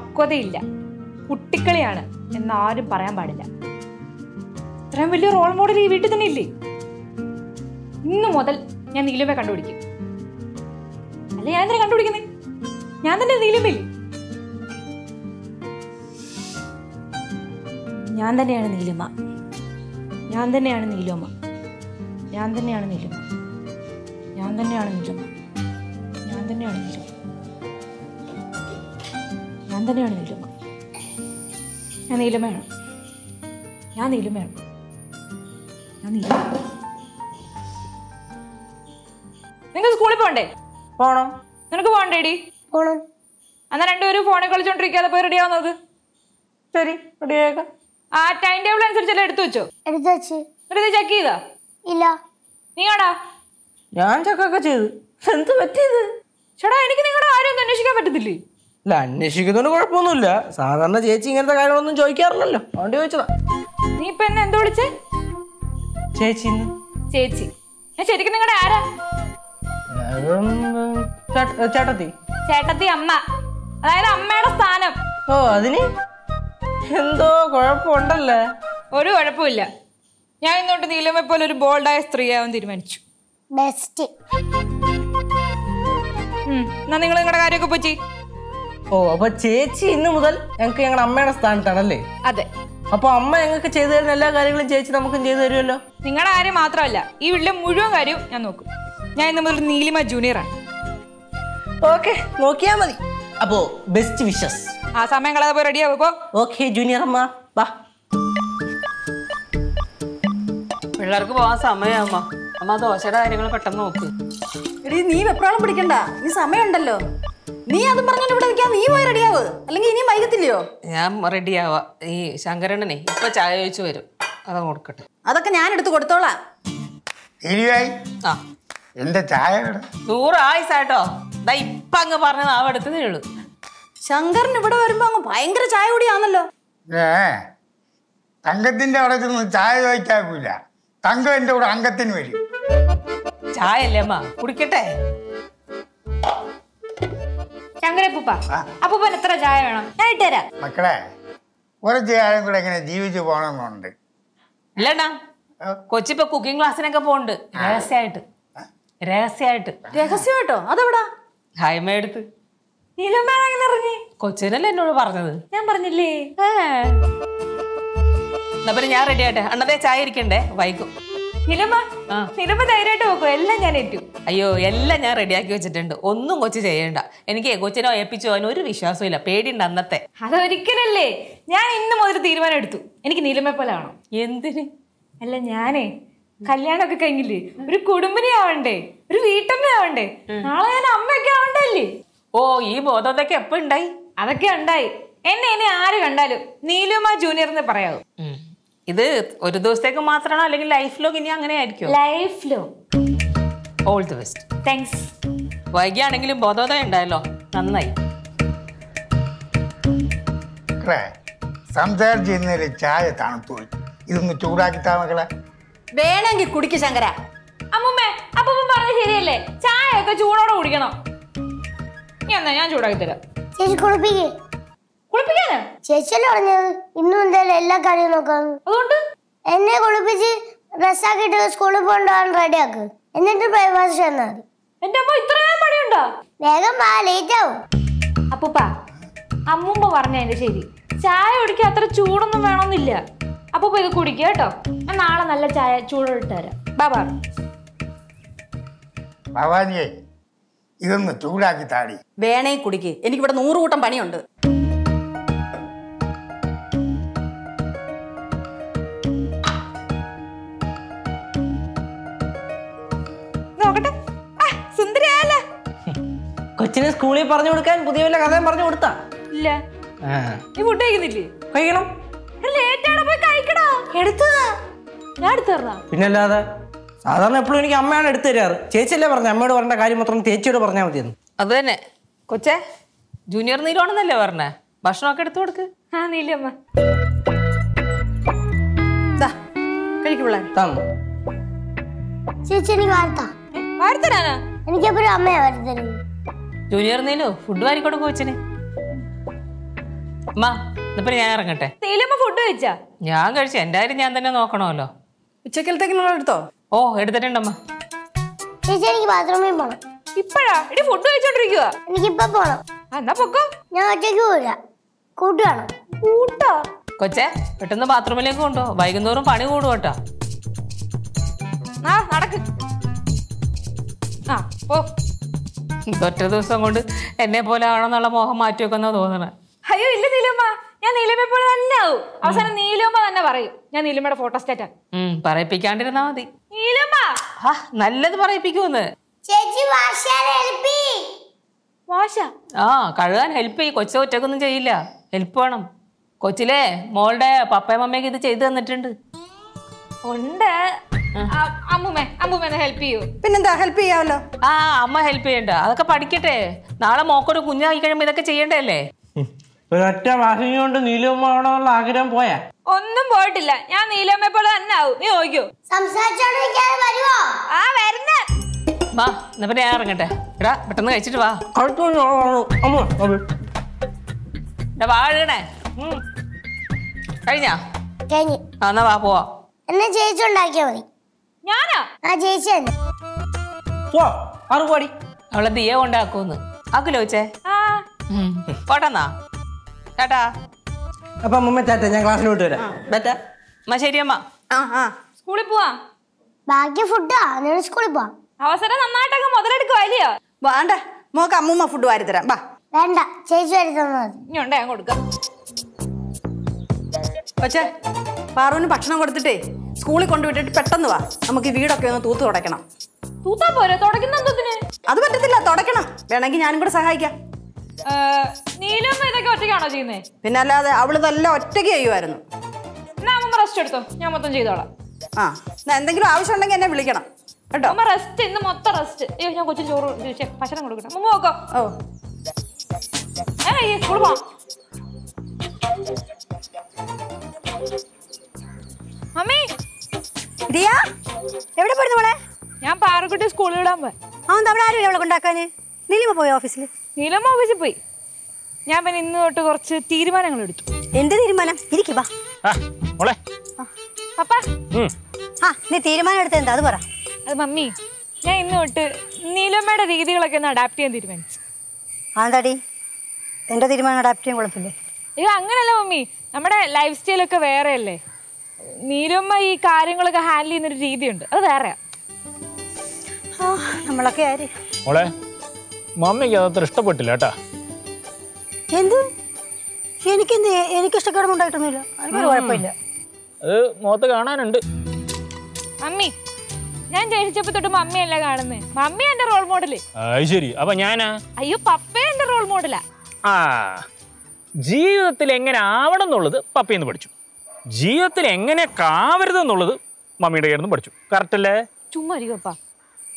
പക്വതയില്ല. കുട്ടിക്കളിയാണ് എന്നാരും പറയാൻ പാടില്ല. ഇത്രയും വലിയ റോൾ മോഡൽ ഈ വീട്ടിൽ തന്നെ ഇല്ലേ? ഇന്ന് മുതൽ ഞാൻ നീലുമെ കണ്ടുപിടിക്കും. അല്ല ഞാൻ എന്തിനാ കണ്ടുപിടിക്കുന്നേ? ഞാൻ തന്നെ നീലുമയില്ലേ ഞാൻ തന്നെയാണ് നീലുമ ഞാൻ തന്നെയാണ് നീലുമ ഞാൻ തന്നെയാണ് നീലുമ ഞാൻ തന്നെയാണ് നീലുമ ഞാൻ തന്നെയാണ് നീലുമ ഞാൻ തന്നെയാണ് നീലുമ. ഞാൻ നീലുമയാണ്. ഞാൻ നീലുമയാണ്. ഞാൻ നീലുമ നിങ്ങൾ സ്കൂളിൽ പോണ്ടേ? പോണം. നിനക്ക് പോണ്ടേടി പോണം. എന്നാ രണ്ടുപേരും ഫോണിൽ കളിച്ചോണ്ടിരിക്കാതെ പോയി റെഡി ആവുന്നത്? ശരി റെഡിയാക്കാം ആ ടൈം ടേബിൾ അനുസരിച്ചല്ലേ എടുത്തു വെച്ചോ? എടുത്തു വെച്ച്. എന്നിട്ട് ചെക്ക് ചെയ്താ? ഇല്ല. നീ നീയാടാ ഞാൻ ചെക്കൊക്കെ ചെയ്തു. എന്ത് പറ്റിയത്? ചേട്ടാ എനിക്ക് നിങ്ങളുടെ ആരും അന്വേഷിക്കാൻ പറ്റത്തില്ലേ? അല്ല അന്വേഷിക്കുന്നതുകൊണ്ട് കുഴപ്പമൊന്നുമില്ല. സാധാരണ ചേച്ചി ഇങ്ങനത്തെ കാര്യങ്ങളൊന്നും ചോദിക്കാറില്ലല്ലോ. അതുകൊണ്ട് ചോദിച്ചതാ. നീ ഇപ്പൊ എന്നെ എന്തോ വിളിച്ചേ? ചേച്ചി ചേച്ചി. ഞാൻ ശരിക്കും നിങ്ങളുടെ ആരാ? ചേട്ടത്തി. ചേട്ടത്തി അമ്മ. അതായത് അമ്മയുടെ സ്ഥാനം. ഓ അതിന്? എന്തോ കുഴപ്പമുണ്ടല്ലേ? ഒരു കുഴപ്പമില്ല. ഞാൻ ഇന്നോട്ട് നീലമ്മ പോലെ ഒരു ബോൾഡായ സ്ത്രീയാവാൻ തീരുമാനിച്ചു. ബെസ്റ്റ് എന്നാ നിങ്ങൾ നിങ്ങളുടെ കാര്യമൊക്കെ പോയി ചെയ്യ്. ഓ അപ്പൊ ചേച്ചി ഇന്ന് മുതൽ ഞങ്ങൾക്ക് ഞങ്ങളുടെ അമ്മയുടെ സ്ഥാനത്താണല്ലേ? അതെ. അപ്പൊ അമ്മ ഞങ്ങൾക്ക് ചെയ്തു തരുന്ന എല്ലാ കാര്യങ്ങളും ചേച്ചി നമുക്കും ചെയ്തു തരുമല്ലോ? നിങ്ങളുടെ കാര്യം മാത്രമല്ല ഈ വീട്ടിലെ മുഴുവൻ കാര്യവും ഞാൻ നോക്കും. ഞാൻ ഇന്ന് മുതൽ നീലിമ ജൂനിയർ ആണ്. ഓക്കെ നോക്കിയാ മതി. അപ്പോ ബെസ്റ്റ് വിഷസ് ആ സമയം കളയാതെ പോയി റെഡി ആവുമ്പോ ഓക്കെ ജൂനിയർ അമ്മ വാ. പിള്ളേർക്ക് പോവാൻ സമയമാ അമ്മ ദോശയുടെ കാര്യങ്ങൾ പെട്ടെന്ന് നോക്ക്. എടി നീ വെപ്രാളം പിടിക്കണ്ട. നീ സമയമുണ്ടല്ലോ. നീ അതും പറഞ്ഞോണ്ട് ഇവിടെ നിൽക്കാൻ നീ പോയി റെഡിയാവ് അല്ലെങ്കിൽ ഇനിയും വൈകത്തില്ലയോ? ഞാൻ റെഡിയാവാ ഈ ശങ്കരണ്ണനെ ഇപ്പൊ ചായ ചോദിച്ചു വരും. അതങ്ങ് കൊടുക്കട്ടെ. അതൊക്കെ ഞാൻ എടുത്ത് കൊടുത്തോളാം. ആ. എന്റെ ചായ നൂറ് ദാ ഇപ്പൊ അങ്ങ് പറഞ്ഞ നാവ് എടുത്തതേ ഉള്ളൂ. ശങ്കരൻ ഇവിടെ വരുമ്പോ അങ്ങ് ഭയങ്കര ചായ കൂടിയാണല്ലോ. ഏ തങ്കത്തിന്റെ അവിടെ ചെന്ന് ചായ ചോദിക്കാക്കൂല തങ്കം എന്റെ കൂടെ അംഗത്തിന് വരും. ചായ അല്ലേ അമ്മ? കുടിക്കട്ടെ. ശങ്കരപ്പൂപ്പ അപ്പൂപ്പൻ എത്ര ചായ വേണം? ഞാൻ ഇട്ടുതരാം. മക്കളെ കുറച്ച് കാലം കൂടെ എങ്ങനെ ജീവിച്ചു പോകണമെന്നുണ്ട്. ഇല്ലണ്ണ കൊച്ചിപ്പോ കുക്കിംഗ് ക്ലാസ്സിനൊക്കെ പോണ്ട് രഹസ്യായിട്ട്. രഹസ്യമായിട്ട് രഹസ്യമായിട്ടോ? അതെവിടാ? ഹായ്മ എടുത്ത്. നീലമ്മ ഇറങ്ങി? കൊച്ചിനല്ലേ എന്നോട് പറഞ്ഞത്? ഞാൻ പറഞ്ഞില്ലേ? എന്നാ പിന്നെ ഞാൻ റെഡി ആട്ടെ അണ്ണതേ ചായ ഇരിക്കണ്ടേ? വൈകും. നിലമ ധൈര്യമായിട്ട് നോക്കും. എല്ലാം ഞാൻ ഏറ്റു. അയ്യോ എല്ലാം ഞാൻ റെഡിയാക്കി വെച്ചിട്ടുണ്ട്. ഒന്നും കൊച്ചു ചെയ്യണ്ട. എനിക്ക് കൊച്ചിനെ ഏൽപ്പിച്ചു പോകാൻ ഒരു വിശ്വാസവും ഇല്ല. പേടിയുണ്ട് അന്നത്തെ. അതൊരിക്കലല്ലേ? ഞാൻ ഇന്ന് മുതൽ തീരുമാനം എടുത്തു എനിക്ക് നിലമെ പോലെ ആണോ എന്തിന്? അല്ല ഞാനേ കല്യാണമൊക്കെ കഴിഞ്ഞില്ലേ? ഒരു കുടുംബിനി ആവണ്ടേ? ഒരു വീട്ടമ്മ ആവണ്ടേ? നാളെ ഞാൻ അമ്മയൊക്കെ ആവണ്ടല്ലേ? ഓ ഈ ബോധമൊക്കെ എപ്പോ ഉണ്ടായി? അതൊക്കെ ഉണ്ടായി. എന്നെ ഇനി ആര് കണ്ടാലും നീലുമ ജൂനിയർ എന്ന് പറയാവൂ. ഇത് ഒരു ദിവസത്തേക്ക് മാത്രമാണോ? അല്ലെങ്കിൽ ലൈഫിലോ ഇനി അങ്ങനെ ആയിരിക്കും ലൈഫിലോ ഓൾ ദി ബെസ്റ്റ് താങ്ക്സ് വൈകിയാണെങ്കിലും ബോധോദയം ഉണ്ടായല്ലോ. നന്നായി. സംസാരിച്ചിരുന്നതിൽ ചായ തണുത്തു പോയി. ഇതൊന്ന് ചൂടാക്കി താ മക്കളെ. വേണമെങ്കിൽ കുടിക്ക് ശങ്കര. അമ്മുമ്മേ അപ്പൂപ്പൻ പറഞ്ഞത് ശരിയല്ലേ? ചായയൊക്കെ ചൂടോടെ കുടിക്കണം. എന്നാ ഞാൻ ചൂടാക്കി തരാം. ചേച്ചി കുളിപ്പിക്ക്. കുളിപ്പിക്കാനാ? ചേച്ചിയല്ലേ പറഞ്ഞത് ഇന്നും എന്തായാലും എല്ലാ കാര്യം നോക്കാം. അതുകൊണ്ട്? എന്നെ കുളിപ്പിച്ച് ഡ്രസ്സാക്കിട്ട് സ്കൂളിൽ പോകാൻ റെഡിയാക്ക് എന്നിട്ട് ബ്രേക്ക്ഫാസ്റ്റ് തന്നാൽ മതി. എന്റെ അമ്മ ഇത്രയും പണിയുണ്ടോ? വേഗം വാ ലേറ്റ് ആവും. അപ്പൂപ്പ അമ്മൂമ്മ പറഞ്ഞതിന്റെ ശരി. ചായ കുടിക്കാൻ അത്ര ചൂടൊന്നും വേണമെന്നില്ല. അപ്പൂപ്പ ഇത് കുടിക്കുക കേട്ടോ. ഞാൻ നാളെ നല്ല ചായ ചൂടോട്ട് തരാം. ബാബാ ഭവാനിയെ ഇതൊന്ന് ചൂടാക്കി താടി. വേണേ കുടിക്ക്. എനിക്കിവിടെ നൂറ് കൂട്ടം പണിയുണ്ട്. കൊച്ചിനെ സ്കൂളിൽ പറഞ്ഞു കൊടുക്കാൻ പുതിയ വല്ല കഥയും പറഞ്ഞു കൊടുത്താ? ഇല്ല. നീ ഫുഡ് കഴിക്കുന്നില്ലേ? കഴിക്കണം. പിന്നല്ലാതെ സാധാരണ എപ്പോഴും എനിക്ക് അമ്മയാണ് എടുത്തു തരാറ്. ചേച്ചിയല്ലേ പറഞ്ഞു അമ്മയോട് പറഞ്ഞ കാര്യം മാത്രം ചേച്ചിയോട് പറഞ്ഞാൽ മതിയെന്ന്. അത് തന്നെ. കൊച്ചേ ജൂനിയർ നീലോണെന്നല്ലേ പറഞ്ഞേ? ഭക്ഷണമൊക്കെ എടുത്തു കൊടുക്ക്. ആ നീലമ്മ കഴിക്കുള്ള ചേച്ചി എനിക്ക് വാർത്ത വാർത്തരാനാ എനിക്കെപ്പോഴും അമ്മയാ വരുത്തരുന്നത് ജൂനിയർ നീലു ഫുഡ് വാരി കൊടുക്കും കൊച്ചിന് അമ്മ ഇന്നിപ്പോ ഞാൻ ഇറങ്ങട്ടെ. നീലമ്മ ഫുഡ് കഴിച്ചാ? ഞാൻ കഴിച്ചു എന്റെ കാര്യം ഞാൻ തന്നെ നോക്കണമല്ലോ. ഉച്ചക്കലത്തേക്കിനുള്ള എടുത്തോ? ഓ എടുത്തിട്ടുണ്ടമ്മ. ചേച്ചി എനിക്ക് ബാത്റൂമിൽ പോണം. ഇപ്പഴാ? എടി ഫുഡ് കഴിച്ചോണ്ടിരിക്കുക എനിക്കിപ്പൊ പോണം. എന്നാ പൊക്കോ. ഞാൻ ഒറ്റയ്ക്ക് പോവില്ല. കൂട്ട് വേണം. കൂട്ടാ? കൊച്ചെ പെട്ടെന്ന് ബാത്റൂമിലേക്ക് കൊണ്ടോ വൈകുന്നേരം പണി കൂടും കേട്ടോ. ആ നടക്ക്. ആ പോ. ഒറ്റ ദിവസം കൊണ്ട് എന്നെ പോലെ ആണെന്നുള്ള മോഹം മാറ്റി വെക്കുന്ന തോന്നണേ. അയ്യോ ഇല്ല നീലമ്മ. ഞാൻ നീലമ്മ പോലെ തന്നെ ആവും. അവസാനം നീലമ്മ തന്നെ പറയും. ഞാൻ നീലമ്മയുടെ ഫോട്ടോ സ്റ്റാറ്റാ പറയിപ്പിക്കാണ്ടിരുന്നാ മതി. നീലമ്മ! ആ നല്ലത് പറയിപ്പിക്കൂന്ന് ആ കഴുകാൻ ഹെൽപ്പ് ചെയ്യും. കൊച്ച ഒറ്റക്കൊന്നും ചെയ്യില്ല. ഹെൽപ്പ് വേണം. കൊച്ചിലെ മോളുടെ പപ്പയും മമ്മയൊക്കെ ഇത് ചെയ്തു തന്നിട്ടുണ്ട്. ഉണ്ട്. അമ്മൂമ്മേ അമ്മൂമ്മ ഹെൽപ്പ് ചെയ്യൂ. പിന്നെന്താ ഹെൽപ്പ് ചെയ്യാമല്ലോ? ആ അമ്മ ഹെൽപ്പ് ചെയ്യണ്ട. അതൊക്കെ പഠിക്കട്ടെ. നാളെ മോക്കൊരു കുഞ്ഞായി കഴിയുമ്പോ ഇതൊക്കെ ചെയ്യണ്ടല്ലേ ഒരൊറ്റ വാഹിനി കൊണ്ട് നീലുമ്മ ആവണമെന്നുള്ള ആഗ്രഹം പോയാ? ഒന്നും പോയിട്ടില്ല. ഞാൻ നീലമ്മ പോലെ തന്നെ ആവും. നീ നോക്കിയോ വരുവോ? ആ വരുന്ന. വാ എന്നിട്ട് ഞാൻ ഇറങ്ങട്ടെ. എടാ പെട്ടെന്ന് കഴിച്ചിട്ട് വാ. വാഴണേ കഴിഞ്ഞാ? കഴിഞ്ഞു. ആ എന്നാ വാ പോവാ. എന്നെ ചേച്ചി ഉണ്ടാക്കിയാ മതി. ഞാനാ? ആ ചേച്ചി അവളെ ദിയ കൊണ്ടാക്കൂന്ന്. ആക്കില്ലോ വെച്ചേ ആ. പോട്ടെന്നാ. ചേട്ടാ അപ്പൊ അമ്മ ചാറ്റ ഞാൻ ക്ലാസ്സിലോട്ട് വരാം. ബേറ്റാ. അമ്മ. ശരിയമ്മ ആ ആ. സ്കൂളിൽ പോവാ? ബാക്കി ഫുഡാ നിങ്ങൾ സ്കൂളിൽ പോവാ. അവസരം നന്നായിട്ടൊക്കെ മുതലെടുക്കുക അല്ലയോ വേണ്ട മോക്ക് അമ്മൂമ്മ ഫുഡ് വാരി തരാം. വാ. വേണ്ട ചേച്ചി വരി ഞാൻ കൊടുക്കാം. പക്ഷേ പാറുവിന് ഭക്ഷണം കൊടുത്തിട്ടേ. സ്കൂളിൽ കൊണ്ടുവിട്ടിട്ട് പെട്ടെന്ന് വാ. നമുക്ക് വീടൊക്കെ ഒന്ന് തൂത്ത് തുടയ്ക്കണം. തൂത്താ പോരെ? തുടക്കുന്ന അത് പറ്റത്തില്ല തുടയ്ക്കണം. വേണമെങ്കിൽ ഞാനും കൂടെ സഹായിക്കാം. നീലമ്മ ഇതൊക്കെ ഒറ്റയ്ക്കാണോ ചെയ്യുന്നേ? പിന്നെ അല്ലാതെ അവൾ നല്ല ഒറ്റയ്ക്ക് ചെയ്യുമായിരുന്നു അമ്മ റെസ്റ്റ് എടുത്തോ? ഞാൻ മൊത്തം ചെയ്തോളാം. ആ എന്തെങ്കിലും ആവശ്യം ഉണ്ടെങ്കിൽ എന്നെ വിളിക്കണം. കേട്ടോ? അമ്മ റെസ്റ്റ് ഇന്ന് മൊത്തം റെസ്റ്റ് അയ്യോ ഞാൻ കൊച്ചു ചോറ് ഭക്ഷണം കൊടുക്കട്ടെ. അമ്മ നോക്കോ. ഓ. ഏയ് സ്കൂൾ പോവാം. മമ്മി ദിയാ എവിടെ പോയിരുന്നു മോളെ? ഞാൻ പാറക്കുട്ടി സ്കൂളിൽ വിടാൻ പോയി. അവൻ അവിടെ ആരും അവളെ കൊണ്ടാക്കാന്? നീലിമ പോയി ഓഫീസിൽ നീലമ്മ ഓഫീസിൽ പോയി. ഞാൻ പിന്നെ ഇന്ന് തൊട്ട് കുറച്ച് തീരുമാനങ്ങൾ എടുത്തു. എന്ത് തീരുമാനം? ഇരിക്കും വാ. ആ മോളെ. പപ്പ. ആ നീ തീരുമാനം എടുത്ത എന്താ? അത് പറ. അത് മമ്മി ഞാൻ ഇന്ന് തൊട്ട് നീലമ്മയുടെ രീതികളൊക്കെ ഒന്ന് അഡാപ്റ്റ് ചെയ്യാൻ തീരുമാനിച്ചു. ആന്താടി എന്റെ തീരുമാനം അഡാപ്റ്റ് ചെയ്യാൻ കുഴപ്പമില്ലേ അയ്യോ അങ്ങനല്ല മമ്മി. നമ്മുടെ ലൈഫ് സ്റ്റൈലൊക്കെ വേറെ അല്ലേ നീലമ്മ ഈ കാര്യങ്ങളൊക്കെ ഹാൻഡിൽ ചെയ്യുന്ന ഒരു രീതിയുണ്ട്. അത് വേറെ ആ നമ്മളൊക്കെ ആര്? മോളെ മമ്മിക്ക് അതത്ര ഇഷ്ടപ്പെട്ടില്ല കേട്ടാ. എന്ത്? എനിക്കെന്ത്? എനിക്ക് ഇഷ്ടക്കേടൊന്നും ഉണ്ടായിട്ടൊന്നുമില്ല എനിക്കൊരു കുഴപ്പമില്ല. അത് മുഖത്ത് കാണാനുണ്ട്. മമ്മി ഞാൻ ജനിച്ചപ്പോ തൊട്ട് മമ്മിയല്ല കാണുന്നേ. മമ്മി എന്റെ റോൾ മോഡൽ ശരി. അപ്പൊ ഞാനാ? അയ്യോ പപ്പ എന്റെ റോൾ മോഡലാ ആ. ജീവിതത്തിൽ എങ്ങനെ ആവണം എന്നുള്ളത് പപ്പയെന്ന് പഠിച്ചു. ജീവിതത്തിൽ എങ്ങനെ കാവരുതെന്നുള്ളത് മമ്മിയുടെ കയ്യിൽ നിന്ന് പഠിച്ചു. കറക്റ്റല്ലേ ചുമ്മാ ഇരിക്കും പപ്പ.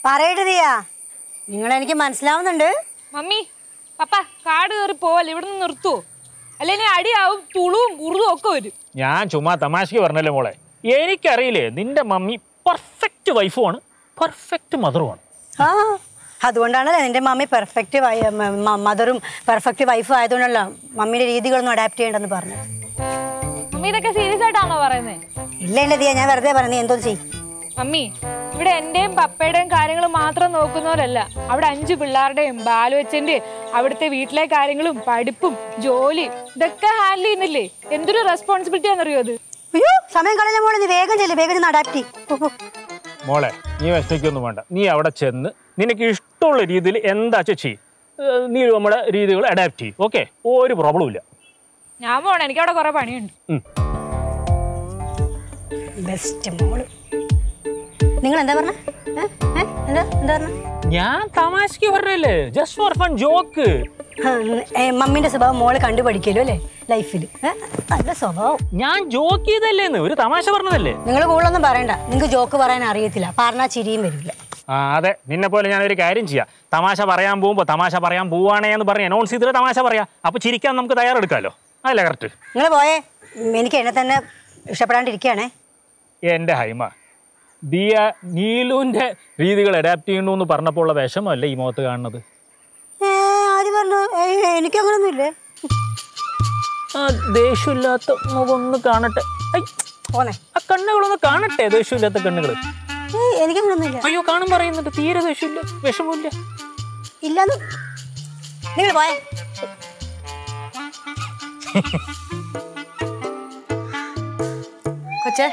നിങ്ങൾ എനിക്ക് നിങ്ങളെനിക്ക് മനസ്സിലാവുന്നുണ്ട്. മമ്മി പപ്പ കാട് കയറി പോവല്ലേ? ഇവിടെ നിന്ന് നിർത്തുവോ അല്ലെങ്കിൽ അടിയാവും തുളുവും ഉറുതും ഒക്കെ വരും. ഞാൻ ചുമ്മാ തമാശക്ക് പറഞ്ഞല്ലേ മോളെ? എനിക്കറിയില്ലേ നിന്റെ മമ്മി പെർഫെക്റ്റ് വൈഫുമാണ് പെർഫെക്റ്റ് മദറുമാണ് ആ അതുകൊണ്ടാണല്ലോ നിന്റെ മമ്മി പെർഫെക്റ്റ് മദറും പെർഫെക്റ്റ് വൈഫും ആയതുകൊണ്ടല്ല മമ്മിയുടെ രീതികളൊന്നും അഡാപ്റ്റ് ചെയ്യേണ്ടെന്ന് പറഞ്ഞു മമ്മി ഇതൊക്കെ സീരിയസ് ആയിട്ടാണോ പറയുന്നത് ഇല്ല എന്റെ ദിയ ഞാൻ വെറുതെ പറഞ്ഞു എന്തോ ചെയ് മമ്മി ഇവിടെ എന്റെയും പപ്പയുടെയും കാര്യങ്ങൾ മാത്രം നോക്കുന്നവരല്ല. അവിടെ അഞ്ചു പിള്ളേരുടെയും ബാലുവച്ചന്റെയും അവിടുത്തെ വീട്ടിലെ കാര്യങ്ങളും പഠിപ്പും ജോലി ഇതൊക്കെ ഹാൻഡിൽ ചെയ്യുന്നില്ലേ? എന്തൊരു റെസ്പോൺസിബിലിറ്റി ആണെന്നറിയോ അത്? അയ്യോ സമയം കളഞ്ഞ മോളെ നീ വേഗം ചെല്ല് വേഗം ചെന്ന് അഡാപ്റ്റ് മോളെ നീ വിഷമിക്കൊന്നും വേണ്ട. നീ അവിടെ ചെന്ന് നിനക്ക് ഇഷ്ടമുള്ള രീതിയിൽ എന്താ ചെയ്യും. നീ നമ്മുടെ രീതികൾ അഡാപ്റ്റ് ചെയ്യും ഓക്കെ ഒരു പ്രോബ്ലം ഇല്ല. ഞാൻ പോണേ എനിക്ക് അവിടെ കുറെ പണിയുണ്ട്. ബെസ്റ്റ് മോൾ. നിങ്ങൾ എന്താ പറഞ്ഞ എന്താ? എന്താ പറഞ്ഞ? ഞാൻ തമാശക്ക് പറഞ്ഞല്ലേ? ജസ്റ്റ് ഫോർ ഫൺ ജോക്ക് മമ്മീന്റെ സ്വഭാവം മോൾ കണ്ടുപഠിക്കലോ അല്ലേ? ലൈഫിൽ നല്ല സ്വഭാവം. ഞാൻ ജോക്ക് ചെയ്തല്ലേ ഒരു തമാശ പറഞ്ഞതല്ലേ? നിങ്ങൾ കൂടുതലൊന്നും പറയണ്ട. നിങ്ങൾക്ക് ജോക്ക് പറയാൻ അറിയത്തില്ല. പറഞ്ഞാൽ ചിരിയും വരില്ല. ആ അതെ. നിന്നെ പോലെ ഒരു കാര്യം ചെയ്യാം. തമാശ പറയാൻ പോകുമ്പോൾ തമാശ പറയാൻ പോവാണേ എന്ന് പറഞ്ഞ് അനൗൺസ് ചെയ്തിട്ട് തമാശ പറയാം. അപ്പൊ ചിരിക്കാൻ നമുക്ക് തയ്യാറെടുക്കാമല്ലോ അതല്ലേ കറക്റ്റ് നിങ്ങൾ പോയേ. എനിക്ക് എന്നെ തന്നെ ഇഷ്ടപ്പെടാണ്ടിരിക്കുകയാണേ. എന്റെ ഹൈമ ദിയ നീലുവിന്റെ രീതികൾ അഡാപ്റ്റ് ചെയ്യണു എന്ന് പറഞ്ഞപ്പോൾ ഉള്ള വിഷമല്ലേ ഈ മുഖത്ത് കാണുന്നത്? എനിക്കങ്ങനൊന്നുമില്ലേ ആ ദേഷ്യമില്ലാത്ത മുഖം ഒന്ന് കാണട്ടെ. ആ കണ്ണുകളൊന്ന് കാണട്ടെ ദേഷ്യമില്ലാത്ത കണ്ണുകൾ എനിക്കങ്ങനൊന്നുമില്ല. അയ്യോ കാണും പറയുന്നുണ്ട്. തീരെ ദേഷ്യമില്ല വിഷമില്ല ഇല്ലാന്ന്. നിങ്ങൾ പോയെ. കൊച്ചേ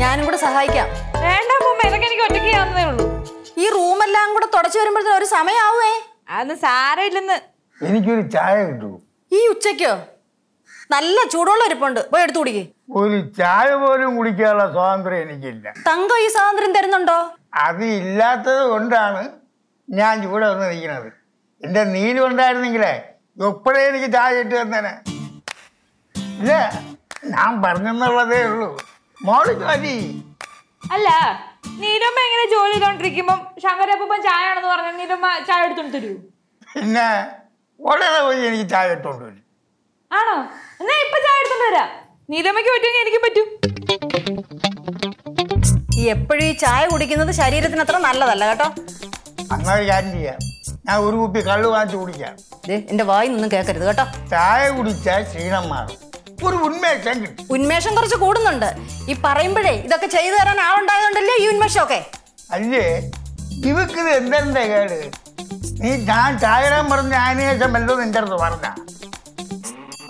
ഞാനും കൂടെ സഹായിക്കാം. വേണ്ട ഇതൊക്കെ എനിക്ക് ഒറ്റയ്ക്ക് ചെയ്യാവുന്നതേ ഉള്ളൂ. ഈ റൂമെല്ലാം കൂടെ തുടച്ചു വരുമ്പോഴത്തേ ഒരു സമയാവേ അതൊന്നും സാരമില്ലെന്ന്. എനിക്കൊരു ചായ കിട്ടൂ. ഈ ഉച്ചയ്ക്കോ? നല്ല ചൂടുള്ള ഇരിപ്പുണ്ട്. പോയി എടുത്തു കുടിക്കേ. ഒരു ചായ പോലും കുടിക്കാനുള്ള സ്വാതന്ത്ര്യം എനിക്കില്ല. തങ്കം ഈ സ്വാതന്ത്ര്യം തരുന്നുണ്ടോ? അത് ഇല്ലാത്തത് കൊണ്ടാണ് ഞാൻ ഇവിടെ വന്ന് നിൽക്കുന്നത്. എന്റെ നീലുണ്ടായിരുന്നെങ്കിലേ ഇപ്പോഴേ എപ്പോഴേ എനിക്ക് ചായ ഇട്ട് തന്നേനെ ഇല്ല ഞാൻ പറഞ്ഞെന്നുള്ളതേ ഉള്ളൂ. മോൾ ജോലി. അല്ല നീരമ്മ എങ്ങനെ ജോലി ചെയ്തോണ്ടിരിക്കുമ്പം ശങ്കരപ്പം ചായ ആണെന്ന് പറഞ്ഞാൽ നീരമ്മ ചായ എടുത്തോണ്ട് തരൂ. പിന്നെ ഉടനെ പോയി എനിക്ക് ചായ ഇട്ടുകൊണ്ട് വരും. ആണോ? എന്നാ ഇപ്പൊ ചായ എടുത്തോണ്ട് വരാം. നീരമ്മയ്ക്ക് പറ്റുമെങ്കിൽ എനിക്ക് പറ്റും. എപ്പോഴും ഈ ചായ കുടിക്കുന്നത് ശരീരത്തിന് അത്ര നല്ലതല്ല കേട്ടോ? അങ്ങനെ ഒരു കാര്യം ചെയ്യാം. ഞാൻ ഒരു കുപ്പി കള്ളു വാങ്ങിച്ചു കുടിക്കാം. എന്റെ വായി നിന്നും കേൾക്കരുത് കേട്ടോ? ചായ കുടിച്ചാൽ ക്ഷീണം മാറും. ഒരു ഉന്മേഷം. ഉന്മേഷം കുറച്ച് കൂടുന്നുണ്ട്. ഈ പറയുമ്പോഴേ ഇതൊക്കെ ചെയ്തു തരാൻ ആളുണ്ടായതുകൊണ്ടല്ലേ ഈ ഉന്മേഷം ഒക്കെ അല്ലേ ഇവക്കിത് എന്തെന്താ കേട്? നീ ഞാൻ ചായരാൻ പറഞ്ഞ അതിന് എന്തോ നിന്റെ അടുത്ത് പറഞ്ഞ?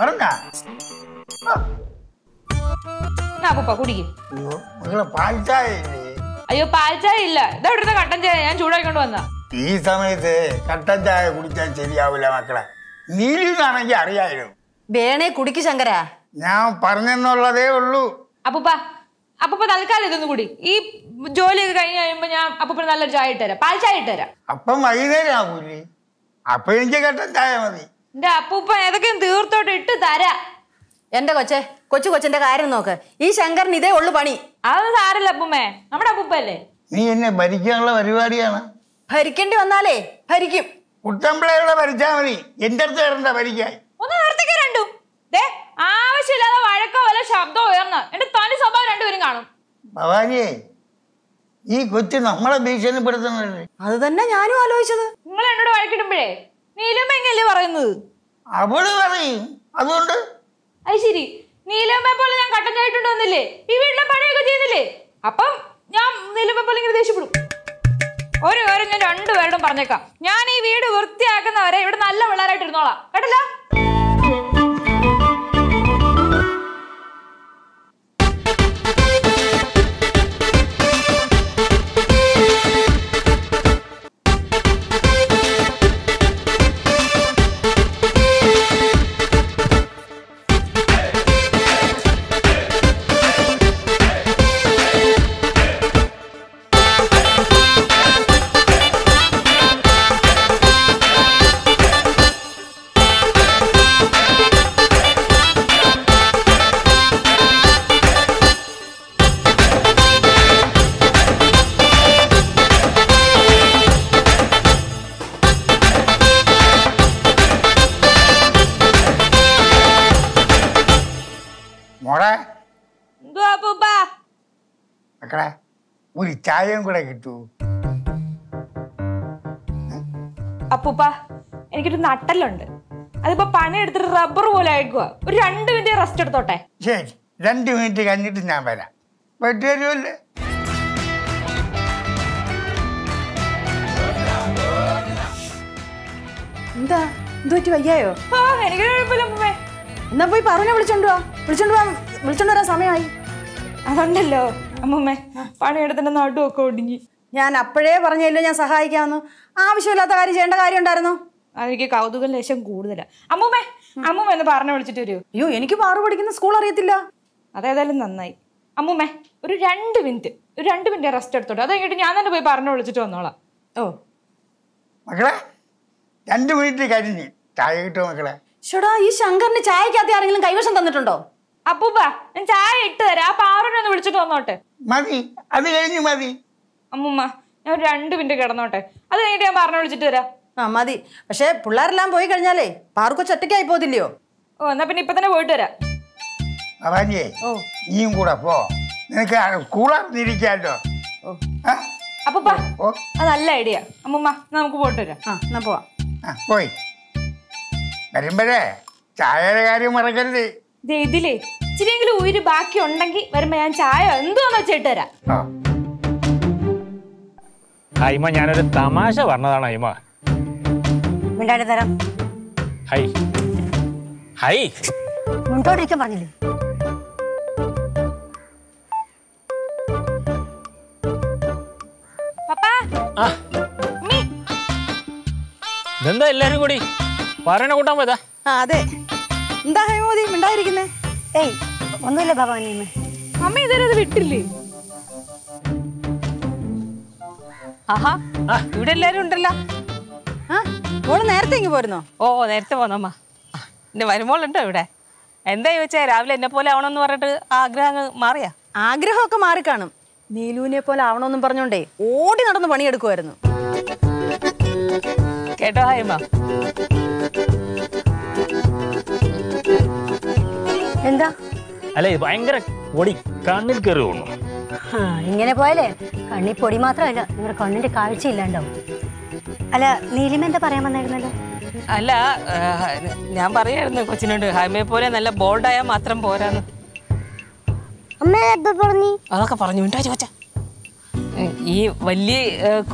പറഞ്ഞ? അയ്യോ പാൽച്ചായ ഇല്ല? ഇതാ ഇവിടുത്തെ കട്ടൻ ചായ. ഞാൻ ചൂടാക്കിക്കൊണ്ട് വന്ന. ഈ സമയത്ത് കട്ടൻ ചായ കുടിച്ചാൽ ശരിയാവില്ല മക്കളെ. നീലിന്നാണെങ്കിൽ അറിയായിരുന്നു. വേണേ കുടിക്ക് ശങ്കര. ഞാൻ പറഞ്ഞെന്നുള്ളതേ ഉള്ളൂ. അപ്പൂപ്പ അപ്പൂപ്പ തൽക്കാലം ഇതൊന്നും കൂടി. ഈ ജോലിയൊക്കെ കഴിഞ്ഞ് കഴിയുമ്പോ ഞാൻ അപ്പൂപ്പ നല്ലൊരു ചായ ഇട്ടുതരാം പാൽ ചായ ഇട്ടുതരാം അപ്പം വൈകുന്നേരം ആവൂലേ? അപ്പൊ എനിക്ക് കട്ടൻ ചായ മതി. എന്റെ അപ്പൂപ്പ ഏതൊക്കെ തീർത്തോട്ട് ഇട്ട് തരാ. എന്റെ കൊച്ചേ കൊച്ചു കൊച്ചിന്റെ കാര്യം നോക്ക്. ഈ ശങ്കറിന് ഇതേ ഉള്ളു പണി. അതൊന്നും സാരല്ല അപ്പൂമ്മേ. നമ്മുടെ അപ്പൂപ്പല്ലേ നീ എന്നെ ഭരിക്കാനുള്ള പരിപാടിയാണ്. ഭരിക്കേണ്ടി വന്നാലേ ഭരിക്കും. കുട്ടമ്പിളയുടെ ഭരിച്ചാൽ മതി. എന്റെ അടുത്ത് വരണ്ട ഭരിക്കാൻ. ഒന്ന് നിർത്തിക്ക. ദേ ആവശ്യമില്ലാതെ വഴക്കോ വല്ല ശബ്ദം ഉയർന്ന്. എന്റെ തനി സ്വഭാവം രണ്ടുപേരും കാണും. ഭവാനിയെ ഈ കൊച്ചു നമ്മളെ ഭീഷണിപ്പെടുത്തുന്നുണ്ട് അത് തന്നെ ഞാനും ആലോചിച്ചത്. നിങ്ങൾ എന്നോട് വഴക്കിടുമ്പോഴേ നീലമ്മ എങ്ങല്ലേ പറയുന്നത്? അവൾ പറയും. അതുകൊണ്ട്? അത് ശരി. നീലമ്മയെ പോലെ ഞാൻ കട്ടൻ ചായട്ടുണ്ട് വന്നില്ലേ? ഈ വീട്ടിലെ പണിയൊക്കെ ചെയ്യുന്നില്ലേ? അപ്പം ഞാൻ നീലമ്മ പോലെ ഇങ്ങനെ ദേഷ്യപ്പെടും. ഒരു കാര്യം ഞാൻ രണ്ടുപേരോടും പറഞ്ഞേക്കാം. ഞാൻ ഈ വീട് വൃത്തിയാക്കുന്നവരെ ഇവിടെ നല്ല പിള്ളേരായിട്ട് ഇരുന്നോളാം. കേട്ടല്ലോ? മോളെ? മക്കളെ ഒരു ചായയും കൂടെ കിട്ടൂ. അപ്പൂപ്പ എനിക്കൊരു നട്ടലുണ്ട് അതിപ്പോ പണിയെടുത്തിട്ട് റബ്ബർ പോലെ അയക്കുക ഒരു രണ്ട് മിനിറ്റ് റെസ്റ്റ് എടുത്തോട്ടെ? ശരി രണ്ട് മിനിറ്റ് കഴിഞ്ഞിട്ട് ഞാൻ വരാം. പറ്റുമല്ലേ എന്താ? എന്തുപറ്റി വയ്യായോ? ആ എനിക്ക് കുഴപ്പമില്ല എന്നാ പോയി പറഞ്ഞ വിളിച്ചോണ്ട് വാ. വിളിച്ചോണ്ട് വരാൻ സമയമായി. അതുണ്ടല്ലോ അമ്മൂമ്മേ പണിയെടുത്തിന്റെ നടുവൊക്കെ ഒടിഞ്ഞ്. ഞാൻ അപ്പോഴേ പറഞ്ഞല്ലോ ഞാൻ സഹായിക്കാമെന്ന്. ആവശ്യമില്ലാത്ത കാര്യം ചെയ്യേണ്ട കാര്യം ഉണ്ടായിരുന്നു അതെനിക്ക് കൗതുകം ലേശം കൂടുതലാ. അമ്മൂമ്മേ അമ്മൂമ്മ എന്ന് പറഞ്ഞു വിളിച്ചിട്ട് വരൂ. അയ്യോ എനിക്ക് പാറു പഠിക്കുന്ന സ്കൂൾ അറിയത്തില്ല. അതേതായാലും നന്നായി. അമ്മൂമ്മേ ഒരു രണ്ട് മിനിറ്റ് ഒരു രണ്ട് മിനിറ്റ് റെസ്റ്റ് എടുത്തോട്ടെ. അത് കഴിഞ്ഞിട്ട് ഞാൻ തന്നെ പോയി പറഞ്ഞു വിളിച്ചിട്ട് വന്നോളാം. ഓ. മക്കളെ രണ്ട് മിനിറ്റ് കഴിഞ്ഞ് ചായ കിട്ടുമോ മക്കളെ? ഷടാ ഈ ശങ്കറിന് ചായക്കകത്ത് ആരെങ്കിലും കൈവശം തന്നിട്ടുണ്ടോ? അപ്പൂപ്പ ഞാൻ ചായ ഇട്ട് തരാം. ആ പാറുനെ ഒന്ന് വിളിച്ചിട്ട് വന്നോട്ടെ. മതി അത് കഴിഞ്ഞു മതി. അമ്മൂമ്മ ഞാൻ ഒരു രണ്ട് മിനിറ്റ് കിടന്നോട്ടെ. അത് കഴിഞ്ഞിട്ട് ഞാൻ പാറിനെ വിളിച്ചിട്ട് വരാം. ആ മതി. പക്ഷേ പിള്ളേരെല്ലാം പോയി കഴിഞ്ഞാലേ പാർക്കൊച്ച് ഒറ്റയ്ക്കായി പോതില്ലയോ ഓ എന്നാ പിന്നെ ഇപ്പൊ തന്നെ പോയിട്ട് വരാം. ഓ. നീയും കൂടെ പോ. നിനക്ക് ആ അപ്പൂപ്പ ഓ. അത് നല്ല ഐഡിയ. അമ്മൂമ്മ നമുക്ക് പോയിട്ട് വരാം. ആ എന്നാ പോവാ. ആ പോയി. വരുമ്പോഴേ ചായയുടെ കാര്യം മറക്കരുത്. ഇതിലേ ഇച്ചിരിയെങ്കിലും ഉയിര് ബാക്കി ഉണ്ടെങ്കിൽ വരുമ്പോ ഞാൻ ചായ എന്തോന്ന് വെച്ചിട്ട് തരാം. ഹൈമ ഞാനൊരു തമാശ പറഞ്ഞതാണ് ഹൈമ. മിണ്ടാടി തരാം. ഹൈ. ഹൈ. പറഞ്ഞില്ലേ? ഇതെന്താ എല്ലാരും കൂടി? പറയണ കൂട്ടാൻ പോയതാ? അതെ. എന്താ ഹൈമോദി മിണ്ടായിരിക്കുന്നേ ഏയ് ഒന്നുമില്ല ഭവാനി അമ്മ ഇതുവരെ അത് വിട്ടില്ലേ? ആഹാ ഇവിടെ എല്ലാരും ഉണ്ടല്ലോ. ആ മോൾ നേരത്തെ ഇങ്ങ് പോരുന്നോ? ഓ നേരത്തെ പോന്നമ്മ എന്റെ വരുമ്പോളുണ്ടോ ഇവിടെ? എന്താ ചോദിച്ചാ രാവിലെ എന്നെ പോലെ ആവണമെന്ന് പറഞ്ഞിട്ട് ആഗ്രഹം അങ്ങ് മാറിയാ? ആഗ്രഹമൊക്കെ മാറിക്കാണും നീലുവിനെ പോലെ ആവണമെന്നും പറഞ്ഞോണ്ടേ ഓടി നടന്ന് പണിയെടുക്കുമായിരുന്നു കേട്ടോ ഹൈമ എന്താ? അല്ല ഇത് ഭയങ്കര പൊടി കണ്ണിൽ കയറി തോന്നുന്നു ആ, ഇങ്ങനെ പോയാലേ കണ്ണി പൊടി മാത്രമല്ല നിങ്ങളുടെ കണ്ണിന്റെ കാഴ്ച ഇല്ലാണ്ടാവും അല്ല നീലിമ എന്താ പറയാൻ വന്നായിരുന്നല്ലോ അല്ല ഞാൻ പറയായിരുന്നു കൊച്ചിനോട് ഹൈമയെ പോലെ നല്ല ബോൾഡായാൽ മാത്രം പോരാന്ന്. അമ്മ എപ്പോ പറഞ്ഞു? അതൊക്കെ പറഞ്ഞു മിണ്ടാ ചോച്ച ഈ വലിയ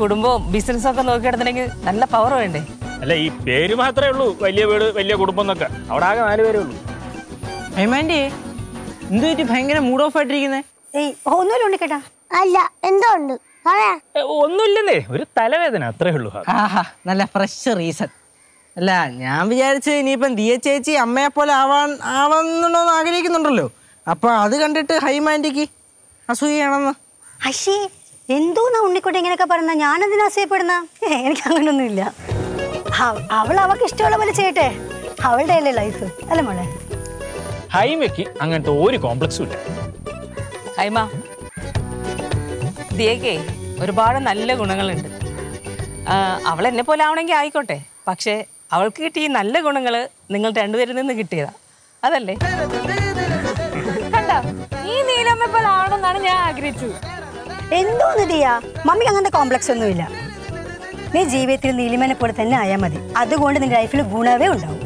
കുടുംബവും ബിസിനസ്സും ഒക്കെ നോക്കിയിടത്തുണ്ടെങ്കിൽ നല്ല പവർ വേണ്ടേ? അല്ല ഈ പേര് മാത്രമേ ഉള്ളൂ വലിയ വീട് വലിയ കുടുംബം എന്നൊക്കെ. അവിടെ ആകെ നാല് പേരേ ഉള്ളൂ. ഹൈമാന്റെ എന്ത് പറ്റി? ഭയങ്കര മൂഡ് ഓഫ് ആയിട്ടിരിക്കുന്നേ. ഒന്നുമില്ല ഉണ്ണിക്കേട്ടാ. അല്ല എന്തോ ഉണ്ട്? ഒന്നുമില്ലെന്നേ ഒരു തലവേദന അത്രേ ഉള്ളൂ ആഹാ നല്ല ഫ്രഷ് റീസൺ അല്ല ഞാൻ വിചാരിച്ച് ഇനിയിപ്പം ദിയ ചേച്ചി അമ്മയെ പോലെ ആവാൻ ആവാന്നുണ്ടോന്ന് ആഗ്രഹിക്കുന്നുണ്ടല്ലോ. അപ്പൊ അത് കണ്ടിട്ട് ഹൈമാൻഡിക്ക് അസൂയാണെന്ന് അശേ എന്തോന്നാ ഉണ്ണിക്കുട്ടി ഇങ്ങനെയൊക്കെ പറയുന്ന ഞാനെന്തിനാ അസൂയപ്പെടുന്ന? എനിക്ക് അങ്ങനൊന്നുമില്ല. അവ- അവൾ അവൾക്ക് ഇഷ്ടമുള്ള പോലെ ചെയ്യട്ടെ? അവളുടെ അല്ലേ ലൈഫ് അല്ലേ മോളെ? ഹൈമയ്ക്ക് അങ്ങനത്തെ ഒരു കോംപ്ലക്സും ഇല്ല. ഹൈമ ദിയക്കേ ഒരുപാട് നല്ല ഗുണങ്ങളുണ്ട്. അവൾ എന്നെ പോലെ ആവണമെങ്കിൽ ആയിക്കോട്ടെ. പക്ഷേ അവൾക്ക് കിട്ടിയ ഈ നല്ല ഗുണങ്ങൾ നിങ്ങൾ രണ്ടുപേരിൽ നിന്ന് കിട്ടിയതാ. അതല്ലേ? കണ്ടോ? ഈ നീലമ്മ പോലെ ആവണമെന്നാണ് ഞാൻ ആഗ്രഹിച്ചത് എന്തോന്ന് ദിയ മമ്മിക്ക് അങ്ങനത്തെ കോംപ്ലക്സ് ഒന്നുമില്ല നീ ജീവിതത്തിൽ നീലിമനെ പോലെ തന്നെ ആയാൽ മതി. അതുകൊണ്ട് നിന്റെ ലൈഫിൽ ഗുണവേ ഉണ്ടാവും.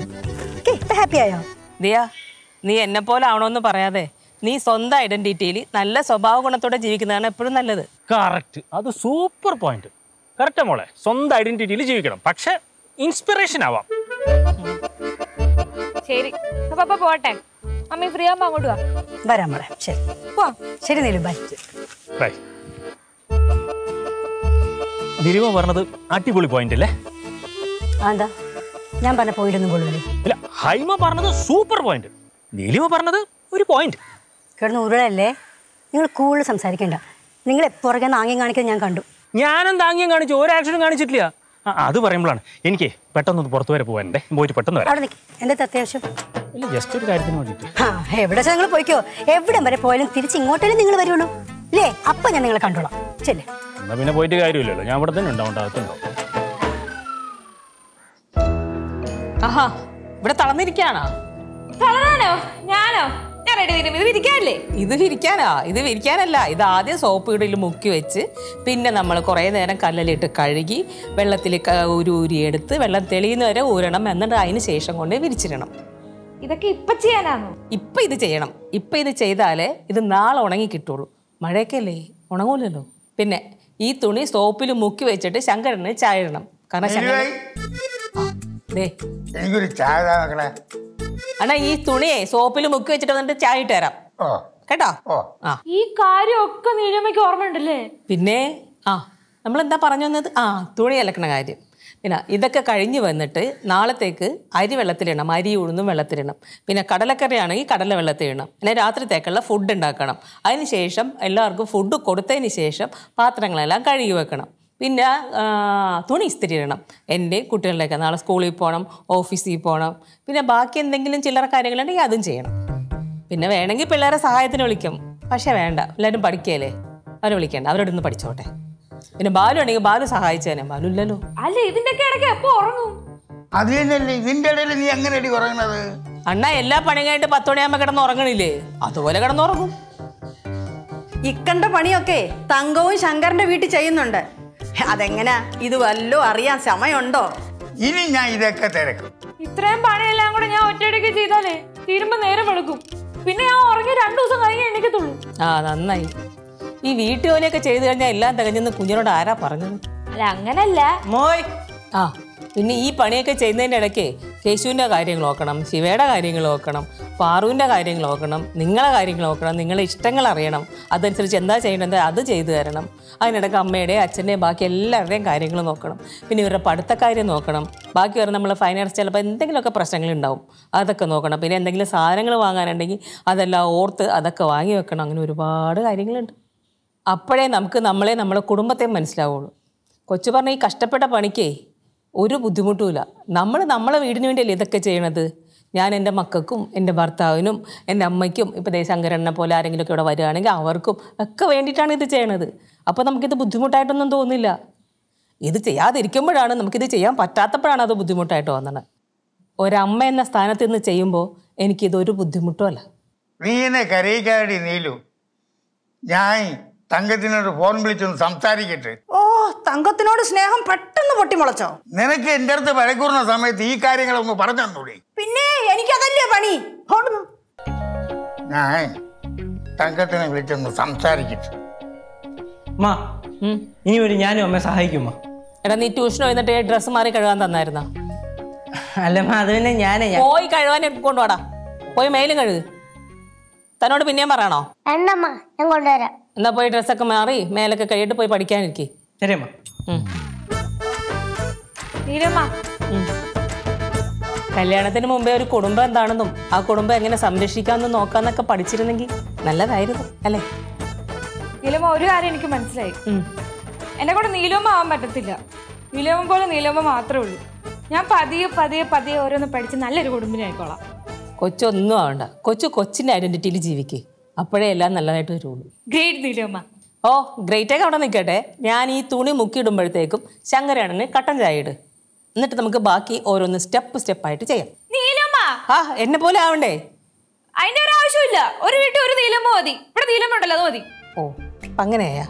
ഹാപ്പി ആയോ? ദിയ നീ എന്നെ പോലെ ആവണമെന്ന് പറയാതെ നീ സ്വന്തം ഐഡന്റിറ്റിയിൽ നല്ല സ്വഭാവ ഗുണത്തോടെ ജീവിക്കുന്നതാണ് എപ്പോഴും നല്ലത്. കറക്റ്റ് അത് സൂപ്പർ പോയിന്റ് കറക്റ്റ് മോളെ? സ്വന്തം ഐഡന്റിറ്റിയിൽ ജീവിക്കണം. പക്ഷെ ഇൻസ്പിറേഷൻ ആവാം. ശരി. അപ്പൊ പപ്പ പോട്ടെ. അമ്മ ഫ്രീ ആകുമ്പോ അങ്ങോട്ട് വാ. വരാം മോളെ. ശരി. പോവാം ശരി നീലു ബൈ ബൈ ദിലീപ പറഞ്ഞത് അടിപൊളി പോയിന്റ് അല്ലേ? എന്താ? ഞാൻ പറഞ്ഞ പോയിട്ടൊന്നും കൊള്ളൂല്ലേ ഇല്ല ഹൈമ പറഞ്ഞത് സൂപ്പർ പോയിന്റ് നീലിമ പറഞ്ഞത് ഒരു പോയിന്റ് കിടന്ന് ഉരുളല്ലേ? നിങ്ങൾ കൂടുതൽ സംസാരിക്കണ്ട. നിങ്ങൾ പുറകെ നാങ്യം കാണിക്കുന്നത് ഞാൻ കണ്ടു. ഞാനും താങ്ങിയും കാണിച്ചു? ഒരു ആക്ഷനും കാണിച്ചിട്ടില്ല. ആ, അത് പറയുമ്പോഴാണ്. എനിക്ക് പെട്ടെന്ന് പുറത്തു വരെ പോകാനുണ്ട് പോയിട്ട് പെട്ടെന്ന് വരാം. എന്താ അത്യാവശ്യം? ഇല്ല ജസ്റ്റ് ഒരു കാര്യത്തിന് വേണ്ടിയിട്ട്. ആ എവിടെ നിങ്ങൾ പോയിക്കോ. എവിടം വരെ പോയാലും തിരിച്ച് ഇങ്ങോട്ടല്ലേ നിങ്ങൾ വരുള്ളൂ. അല്ലേ അപ്പൊ ഞാൻ നിങ്ങളെ കണ്ടോളാം. ചെല്ലേ. എന്നാ പിന്നെ പോയിട്ട് കാര്യമില്ലല്ലോ. ഞാൻ ഇവിടെ തന്നെ ഉണ്ടാവും അകത്തുണ്ടോ. ആഹാ ഇവിടെ തളർന്നിരിക്കാണോ തളരാനോ? ഞാനോ? ഞാൻ റെഡി ഇത് വിരിക്കാനല്ലേ? ഇത് വിരിക്കാനാ? ഇത് വിരിക്കാനല്ല. ഇത് ആദ്യം സോപ്പ് ഇടയിൽ മുക്കി വെച്ച് പിന്നെ നമ്മൾ കുറേ നേരം കല്ലിലിട്ട് കഴുകി വെള്ളത്തിൽ ഒരു ഊരി ഊരി എടുത്ത് വെള്ളം തെളിയുന്ന വരെ ഊരണം. എന്നിട്ട് അതിന് ശേഷം കൊണ്ട് വിരിച്ചിടണം. ഇതൊക്കെ ഇപ്പൊ ചെയ്യാനാണോ? ഇപ്പൊ ഇത് ചെയ്യണം. ഇപ്പൊ ഇത് ചെയ്താലേ ഇത് നാളെ ഉണങ്ങി കിട്ടുള്ളൂ. മഴയൊക്കെ അല്ലേ? ഉണങ്ങൂലല്ലോ പിന്നെ ഈ തുണി സോപ്പിൽ മുക്കി വെച്ചിട്ട് ശങ്കരന് ചായ ഇടണം. കാരണം ശങ്കരൻ എനിക്കൊരു ചായ അണ്ണാ ഈ തുണിയെ സോപ്പിൽ മുക്കി വെച്ചിട്ട് വന്നിട്ട് ചായ ഇട്ട് തരാം കേട്ടോ? ഓ ആ. ഈ കാര്യമൊക്കെ നീലമ്മയ്ക്ക് ഓർമ്മയുണ്ടല്ലേ? പിന്നെ ആ നമ്മൾ എന്താ പറഞ്ഞു വന്നത്? ആ തുണി അലക്കണ കാര്യം. പിന്നെ ഇതൊക്കെ കഴിഞ്ഞ് വന്നിട്ട് നാളത്തേക്ക് അരി വെള്ളത്തിലിടണം അരി ഉഴുന്നും വെള്ളത്തിലിടണം പിന്നെ കടലക്കറി ആണെങ്കിൽ കടല വെള്ളത്തിലിടണം പിന്നെ രാത്രിത്തേക്കുള്ള ഫുഡ് ഉണ്ടാക്കണം. അതിന് ശേഷം എല്ലാവർക്കും ഫുഡ് കൊടുത്തതിന് ശേഷം പാത്രങ്ങളെല്ലാം കഴുകി വെക്കണം. പിന്നെ തുണി ഇസ്തിരി ഇടണം എന്റെ കുട്ടികളുടെയൊക്കെ നാളെ സ്കൂളിൽ പോകണം ഓഫീസിൽ പോകണം. പിന്നെ ബാക്കി എന്തെങ്കിലും ചില്ലറ കാര്യങ്ങളുണ്ടെങ്കിൽ അതും ചെയ്യണം. പിന്നെ വേണമെങ്കിൽ പിള്ളേരെ സഹായത്തിന് വിളിക്കും. പക്ഷേ വേണ്ട എല്ലാവരും പഠിക്കുകയല്ലേ? അവരെ വിളിക്കേണ്ട അവരോട് ഇന്ന് പഠിച്ചോട്ടെ. പിന്നെ ബാലു ഉണ്ടെങ്കിൽ ബാലു സഹായിച്ചേനെ ബാലു ഇല്ലല്ലോ. അല്ല ഇതിന്റെയൊക്കെ ഇടയ്ക്ക് എപ്പോ ഉറങ്ങും? അത് തന്നെയല്ലേ ഇതിന്റെ ഇടയിൽ നീ എങ്ങനെയടി അണ്ണ എല്ലാ പണി കഴിഞ്ഞിട്ട് പത്ത് മണിയാകുമ്പോൾ കിടന്ന് ഉറങ്ങണില്ലേ? അതുപോലെ കിടന്നുറങ്ങും ഇക്കണ്ട പണിയൊക്കെ തങ്കവും ശങ്കറിന്റെ വീട്ടിൽ ചെയ്യുന്നുണ്ട്. അതെങ്ങനാ? ഇത് വല്ലോ അറിയാൻ സമയമുണ്ടോ? ഇനി ഞാൻ ഇതൊക്കെ തിരക്കും. ഇത്രയും പണിയെല്ലാം കൂടെ ഞാൻ ഒറ്റയടിക്ക് ചെയ്താലേ തീരുമ്പോ നേരം വെളുക്കും. പിന്നെ ഞാൻ ഉറങ്ങി രണ്ടു ദിവസം കഴിഞ്ഞേ എണീക്കത്തുള്ളൂ. ആ നന്നായി. ഈ വീട്ടുജോലിയൊക്കെ ചെയ്തു കഴിഞ്ഞാൽ എല്ലാം തികഞ്ഞെന്ന് കുഞ്ഞിനോട് ആരാ പറഞ്ഞത്? അല്ല അങ്ങനല്ല. മോയ്! ആ പിന്നെ ഈ പണിയൊക്കെ ചെയ്യുന്നതിന്റെ ഇടയ്ക്ക് കേശുവിന്റെ കാര്യങ്ങൾ നോക്കണം ശിവയുടെ കാര്യങ്ങൾ നോക്കണം പാറുവിന്റെ കാര്യങ്ങൾ നോക്കണം നിങ്ങളെ കാര്യങ്ങൾ നോക്കണം നിങ്ങളെ ഇഷ്ടങ്ങൾ അറിയണം. അതനുസരിച്ച് എന്താ ചെയ്യേണ്ടത് അത് ചെയ്തു തരണം. അതിനിടയ്ക്ക് അമ്മയുടെയും അച്ഛന്റെയും ബാക്കി എല്ലാവരുടെയും കാര്യങ്ങൾ നോക്കണം. പിന്നെ ഇവരുടെ പഠിത്തക്കാര്യം നോക്കണം. ബാക്കി വരെ നമ്മൾ ഫൈനാൻസ് ചിലപ്പോൾ എന്തെങ്കിലുമൊക്കെ പ്രശ്നങ്ങളുണ്ടാവും അതൊക്കെ നോക്കണം. പിന്നെ എന്തെങ്കിലും സാധനങ്ങൾ വാങ്ങാനുണ്ടെങ്കിൽ അതെല്ലാം ഓർത്ത് അതൊക്കെ വാങ്ങി വെക്കണം. അങ്ങനെ ഒരുപാട് കാര്യങ്ങളുണ്ട്. അപ്പോഴേ നമുക്ക് നമ്മളെ നമ്മളെ കുടുംബത്തെ മനസ്സിലാവുള്ളൂ. കൊച്ചു പറഞ്ഞ ഈ കഷ്ടപ്പെട്ട പണിക്കേ ഒരു ബുദ്ധിമുട്ടുമില്ല. നമ്മൾ നമ്മളെ വീടിന് വേണ്ടിയല്ലേ ഇതൊക്കെ ചെയ്യണത്? ഞാൻ എന്റെ മക്കൾക്കും എന്റെ ഭർത്താവിനും എന്റെ അമ്മയ്ക്കും ഇപ്പോൾ ദേ ശങ്കരണ്ണനെ പോലെ ആരെങ്കിലുമൊക്കെ ഇവിടെ വരികയാണെങ്കിൽ അവർക്കും ഒക്കെ വേണ്ടിയിട്ടാണ് ഇത് ചെയ്യണത്. അപ്പോൾ നമുക്കിത് ബുദ്ധിമുട്ടായിട്ടൊന്നും തോന്നില്ല. ഇത് ചെയ്യാതിരിക്കുമ്പോഴാണ് നമുക്കിത് ചെയ്യാൻ പറ്റാത്തപ്പോഴാണ് അത് ബുദ്ധിമുട്ടായിട്ട് തോന്നണത് ഒരമ്മ എന്ന സ്ഥാനത്ത് നിന്ന് ചെയ്യുമ്പോൾ എനിക്കിതൊരു ബുദ്ധിമുട്ടുമല്ല നീ എന്നെ കരയിക്കാടി നീലു? ഞാൻ തങ്കത്തിനോട് ഫോൺ വിളിച്ചൊന്ന് സംസാരിക്കട്ടെ. ഓ തങ്കത്തിനോട് സ്നേഹം പെട്ടെന്ന് പൊട്ടിമുളച്ചോ? നിനക്ക് എന്റെ അടുത്ത് വഴക്കൂറുന്ന സമയത്ത് ഈ കാര്യങ്ങളൊന്ന് പറഞ്ഞു തന്നൂടി? പിന്നെ എനിക്കതല്ലേ പണി? ഞാൻ തങ്കത്തിനെ വിളിച്ചൊന്ന് സംസാരിക്കട്ടെ. മാ. ഇനി ഒരു ഞാനും അമ്മ സഹായിക്കുമ്മ എടാ നീ ട്യൂഷൻ വന്നിട്ട് ഡ്രസ്സ് മാറി കഴുകാൻ തന്നായിരുന്ന? അല്ലമ്മ അത് പിന്നെ ഞാനേ ഞാൻ പോയി കഴുകാൻ കൊണ്ടുപോടാ പോയി മേലും കഴുകു. തന്നോട് പിന്നെയും പറയണോ? ഞാൻ കൊണ്ടുവരാം. എന്നാ പോയി ഡ്രസ്സൊക്കെ മാറി മേലൊക്കെ കഴിയിട്ട് പോയി പഠിക്കാനിരിക്കേ. ശരി നീരമ്മ. കല്യാണത്തിന് മുമ്പേ ഒരു കുടുംബം എന്താണെന്നും ആ കുടുംബം എങ്ങനെ സംരക്ഷിക്കാമെന്നും നോക്കാന്നൊക്കെ പഠിച്ചിരുന്നെങ്കിൽ നല്ലതായിരുന്നു അല്ലേ? നീലമ്മ ഒരു കാര്യം എനിക്ക് മനസ്സിലായി. എന്നെ കൂടെ നീലമ്മ ആവാൻ പറ്റത്തില്ല. നീലമ്മ പോലെ നീലമ്മ മാത്രമേ ഉള്ളൂ. ഞാൻ പതിയെ പതിയെ പതിയെ ഓരോന്ന് പഠിച്ച് നല്ലൊരു കുടുംബിനായിക്കോളാം കൊച്ചൊന്നും ആവണ്ട. കൊച്ചു കൊച്ചിന്റെ ഐഡന്റിറ്റിയിൽ ജീവിക്കേ. അപ്പോഴേ എല്ലാം നല്ലതായിട്ട് വരുള്ളൂ. ഗ്രേറ്റ് നീലമ്മ. ഓ ഗ്രേറ്റേക്ക് അവിടെ നിൽക്കട്ടെ. ഞാൻ ഈ തുണി മുക്കിയിടുമ്പോഴത്തേക്കും ശങ്കരേണന് കട്ടൻ ചായ ഇട് എന്നിട്ട് നമുക്ക് ബാക്കി ഓരോന്ന് സ്റ്റെപ്പ് സ്റ്റെപ്പായിട്ട് ചെയ്യാം. നീലമ്മ! ആ എന്നെ പോലെ ആവണ്ടേ? അതിന്റെ ഒരു ആവശ്യമില്ല ഒരു വീട്ടിൽ ഒരു നീലമ്മ മതി. ഇവിടെ നീലമ്മ ഉണ്ടല്ലോ അത് മതി. ഓ അങ്ങനെയാ.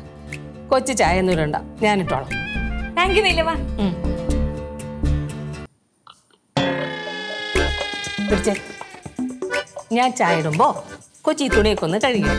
കൊച്ചു ചായ ഒന്നും ഇടണ്ട ഞാനിട്ടോളാം താങ്ക് യു നീലമ്മ. പിടിച്ചേ. ഞാൻ ചായ ഇടുമ്പോ കൊച്ചി തുണിയൊക്കെ ഒന്ന് കഴുകി